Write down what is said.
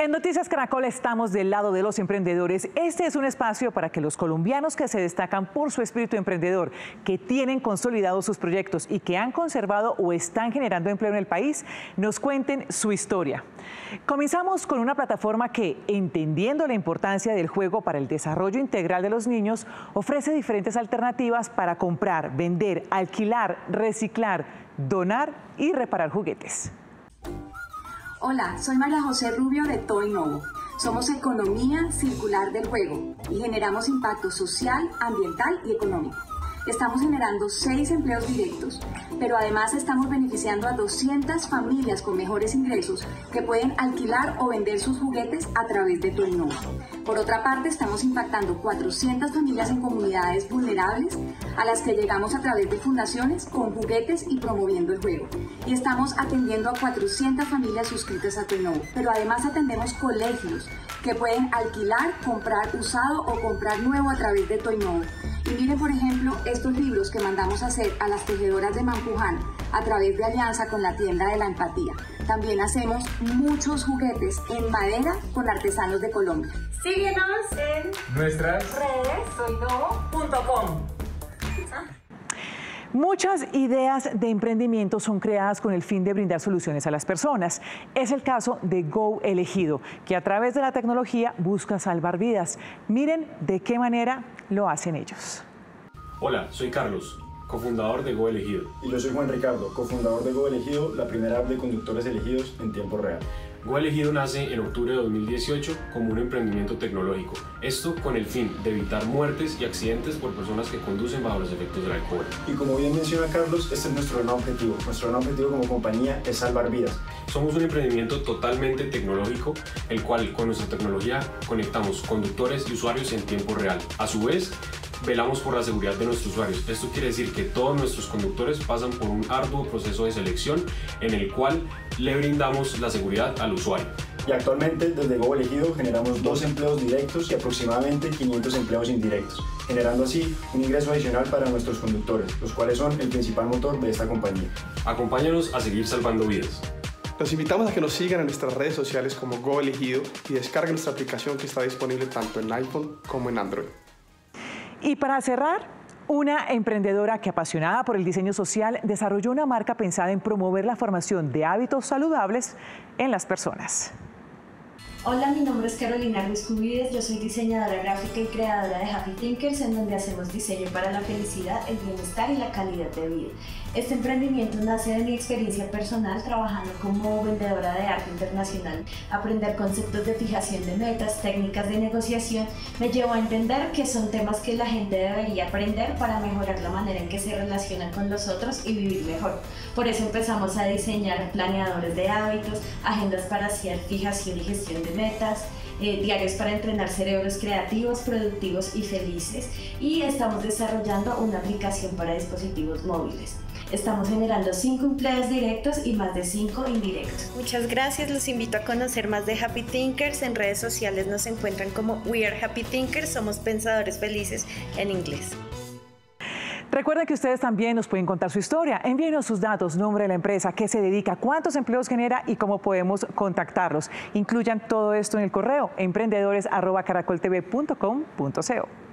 en Noticias Caracol estamos del lado de los emprendedores. Este es un espacio para que los colombianos que se destacan por su espíritu emprendedor, que tienen consolidados sus proyectos y que han conservado o están generando empleo en el país, nos cuenten su historia. Comenzamos con una plataforma que, entendiendo la importancia del juego para el desarrollo integral de los niños, ofrece diferentes alternativas para comprar, vender, alquilar, reciclar, donar y reparar juguetes. Hola, soy María José Rubio de Toy Novo. Somos economía circular del juego y generamos impacto social, ambiental y económico. Estamos generando seis empleos directos, pero además estamos beneficiando a 200 familias con mejores ingresos que pueden alquilar o vender sus juguetes a través de Toy Por otra parte, estamos impactando 400 familias en comunidades vulnerables a las que llegamos a través de fundaciones con juguetes y promoviendo el juego. Y estamos atendiendo a 400 familias suscritas a Toy pero además atendemos colegios que pueden alquilar, comprar usado o comprar nuevo a través de Toy y miren, por ejemplo, estos libros que mandamos a hacer a las tejedoras de Mampuján a través de alianza con la tienda de la empatía. También hacemos muchos juguetes en madera con artesanos de Colombia. Síguenos en nuestras redes soyno.com. Muchas ideas de emprendimiento son creadas con el fin de brindar soluciones a las personas. Es el caso de Go Elegido, que a través de la tecnología busca salvar vidas. Miren de qué manera lo hacen ellos. Hola, soy Carlos, cofundador de Go Elegido. Y yo soy Juan Ricardo, cofundador de Go Elegido, la primera app de conductores elegidos en tiempo real. Go Elegido nace en octubre de 2018 como un emprendimiento tecnológico, esto con el fin de evitar muertes y accidentes por personas que conducen bajo los efectos del alcohol. Y como bien menciona Carlos, este es nuestro gran objetivo. Nuestro gran objetivo como compañía es salvar vidas. Somos un emprendimiento totalmente tecnológico, el cual con nuestra tecnología conectamos conductores y usuarios en tiempo real. A su vez, velamos por la seguridad de nuestros usuarios. Esto quiere decir que todos nuestros conductores pasan por un arduo proceso de selección en el cual le brindamos la seguridad al usuario. Y actualmente desde Go Elegido generamos dos empleos directos y aproximadamente 500 empleos indirectos, generando así un ingreso adicional para nuestros conductores, los cuales son el principal motor de esta compañía. Acompáñanos a seguir salvando vidas. Los invitamos a que nos sigan en nuestras redes sociales como Go Elegido y descarguen nuestra aplicación que está disponible tanto en iPhone como en Android. Y para cerrar, una emprendedora que apasionada por el diseño social desarrolló una marca pensada en promover la formación de hábitos saludables en las personas. Hola, mi nombre es Carolina Ruiz Cubides, yo soy diseñadora gráfica y creadora de Happy Thinkers, en donde hacemos diseño para la felicidad, el bienestar y la calidad de vida. Este emprendimiento nace de mi experiencia personal trabajando como vendedora de arte internacional. Aprender conceptos de fijación de metas, técnicas de negociación, me llevó a entender que son temas que la gente debería aprender para mejorar la manera en que se relacionan con los otros y vivir mejor. Por eso empezamos a diseñar planeadores de hábitos, agendas para hacer fijación y gestión de metas, eh, diarios para entrenar cerebros creativos, productivos y felices y estamos desarrollando una aplicación para dispositivos móviles. Estamos generando 5 empleos directos y más de 5 indirectos. Muchas gracias, los invito a conocer más de Happy Thinkers. En redes sociales nos encuentran como We Are Happy Thinkers, somos pensadores felices en inglés. Recuerden que ustedes también nos pueden contar su historia. Envíenos sus datos, nombre de la empresa, qué se dedica, cuántos empleos genera y cómo podemos contactarlos. Incluyan todo esto en el correo emprendedores.caracoltv.com.co.